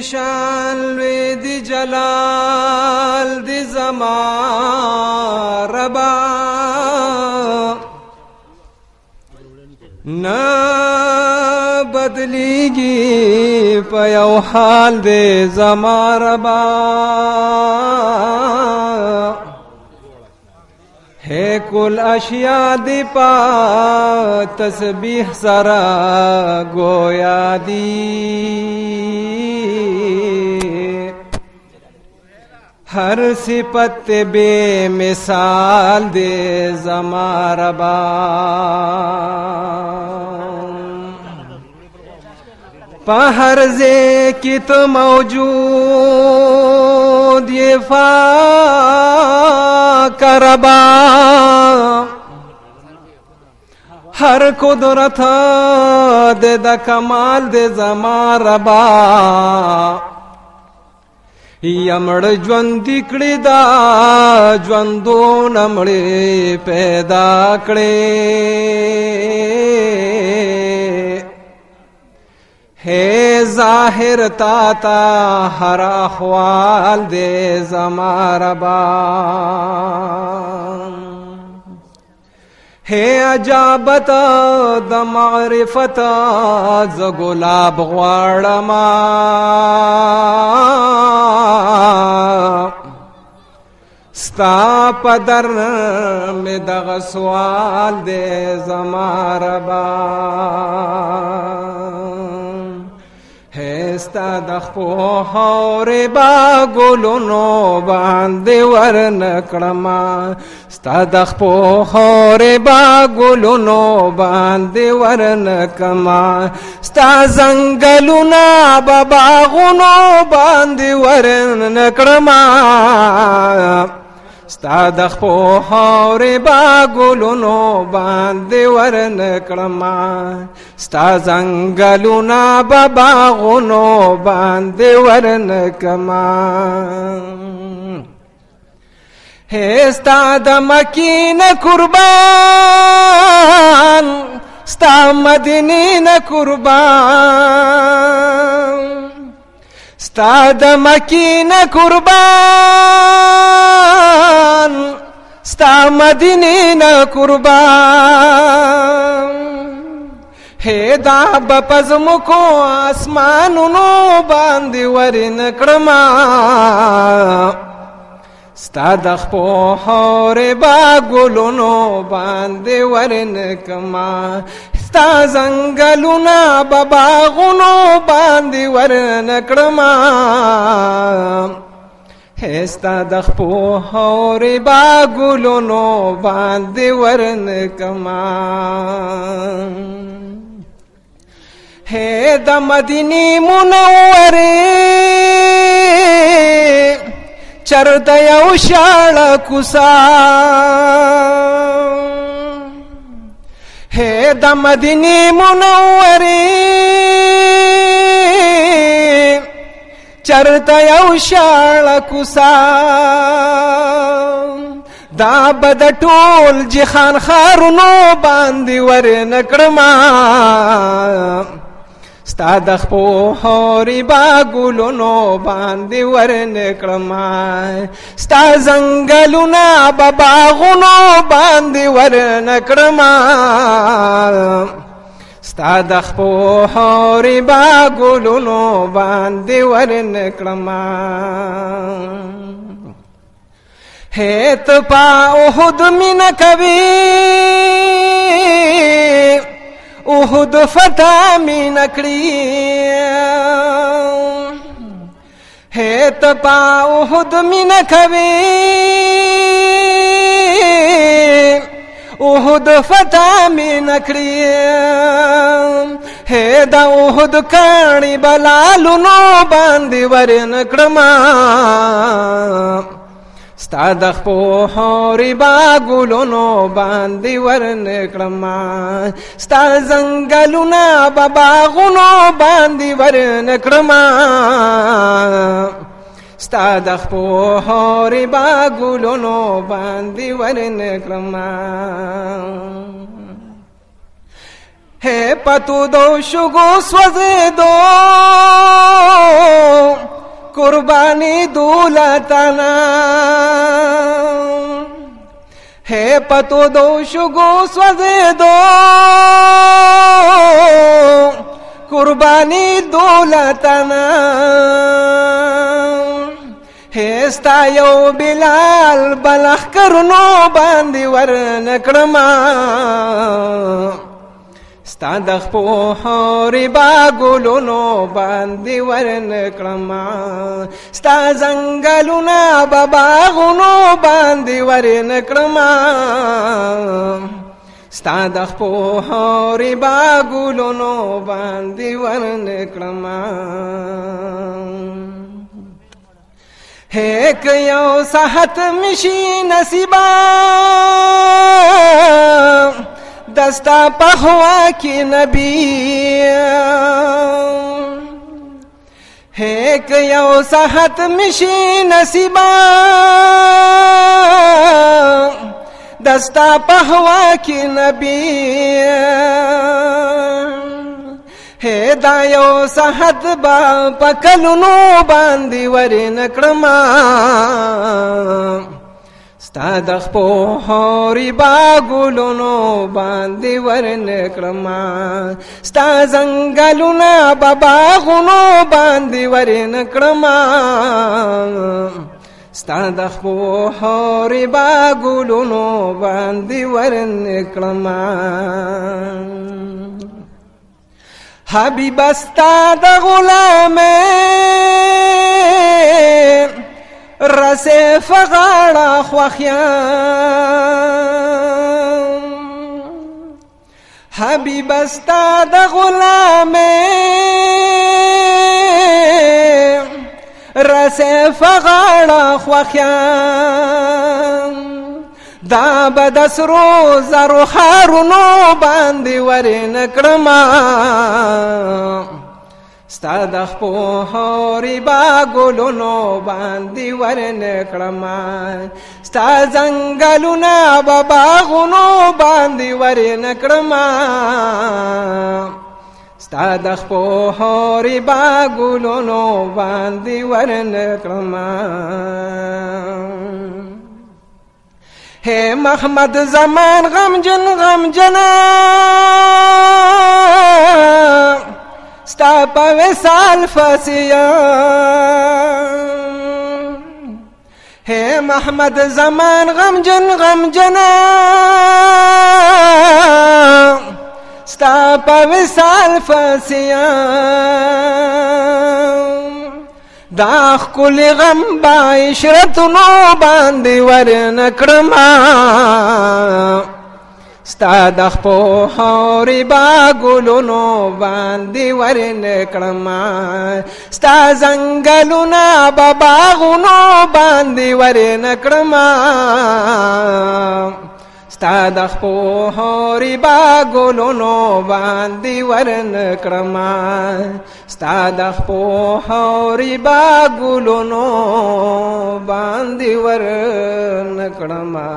دی شان لوی دی جلال دی زما ربا نه بدلیږي په یو حال دی زما ربا ہے کل اشیاء دی پا تسبیح سرا گویا دی ہر صفت بے مثال دے زماربا پہر زے کی تو موجود یہ فا کربا ہر قدرت دے دا کمال دے زماربا ب یمړ ژوند کړي دا ژوندون مړې پیدا کړي ہے ظاهر تا تا هر احوال دے زماربان هي عجابت د معرفت ز ګلاب غواړما ستا پدر می دغه سوال دې زما ربا هستا د خو هورې با ګلونو باندې ورنکړما ستا د خو هورې با ګلونو باندې ورنکما ستا زنګلونه با باغونو باندې ورنکړما ستا د خپو هورې با ګلونو باندې ورن کړما ستا زنګلونه با باغونو باندې ورن کما هستا د مکینه قربان ستا مدینه قربان ستا د مکی نه قربان ستا مدینه نه قربان هې دا بپز مکو اسمانونو باندې ورن کړما ستا د خپور با ګلونو باندې ورن کما ستا زنګلونه بابا غونو باندې ورن نکړم هستا د خپو هورې با ګلونو باندې ورن کما ہے د مدینی منور چرد یو شال کوسا ہے د مدینی منور چرته یو شاړه کوسا دا بد ټول جهان خارونو باندې ور نکړما ستا د خپو هوري با ګلونو باندې ور نکړما ستا زنګلونه بابا غونو باندې ور نکړما ستا د خپو هورې با ګلونو باندې ورنکړم هیت پا احد من کوي احد فتا من کړی هیت پا احد من کوي اوهد فتا می نکړی هې دا اوهد کانی بلالو نو باندې ور نکړما ستا د خپوري با ګلونو باندې ورنکړم ستا زنګلونه بابا غونو باندې ورنکړم ستادخ په هوري با ګلونو باندې ورنکرم हे पतु दो शुगो स्वजे दो कुर्बानी दूलतना हे पतु दो शुगो स्वजे दो कुर्बानी दूलतना ستا یو بلال بلخ کرنو باندې ور نکړما ستا د خپورې باګلونو باندې ورنکړما ستا زنګلونه به باغونو باندې ورنکړما ستا د خپورې باګلونو باندې ورنکړما हे सहत मशीन असी बसा पहुवाी नबी हेक सहत मशीन دستا दस्ता पहुवाी नबी هې دا یو سحد با پکلونو باندې ورن کړما ستا د خپوري با ګلونو باندې ورن کړما ستا زنګلونه بابا غونو باندې ورن کړما ستا د خپوري با ګلونو باندې ورن کړما حبيب استاد غلام رسې فغاړه خوخیا حبیب استا د غلام رسې فغاړه خوخیا دا به د سرو زرو خارونو باندې ورې نکړم ستا د خپوري با ګلونو باندې ورن کړم ستا زنګلونه با باغونو باندې ورن کړم ستا د خپوري با ګلونو باندې ورن کړم हे महमद जमान गमजन गमजना ستا په وسال فاسیا هي محمد زمان غم جن غم جنا ستا په وسال فاسیا دا خل غم با عشرت نو باندې ور نکړما ستا د خپو هوري با ګلونو باندې ور نکړما ستا زنګلونه با باغونو باندې ور نکړما ستا د خپو هوري با ګلونو باندې ورن کړما ستا د خپو هوري با ګلونو باندې ورن کړما